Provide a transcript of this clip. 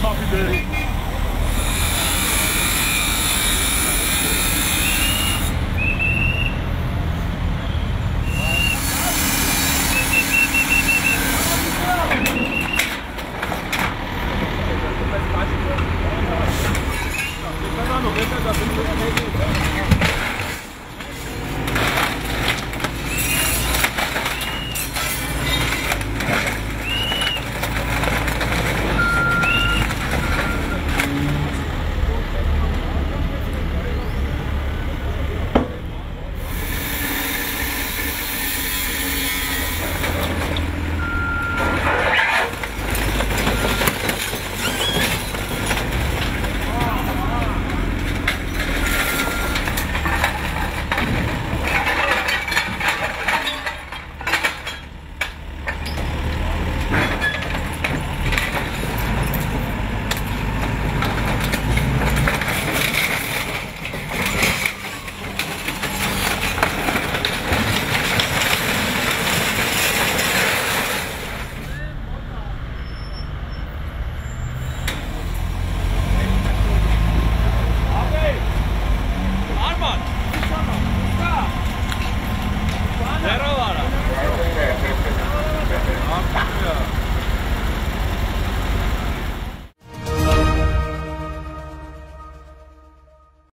Happy day.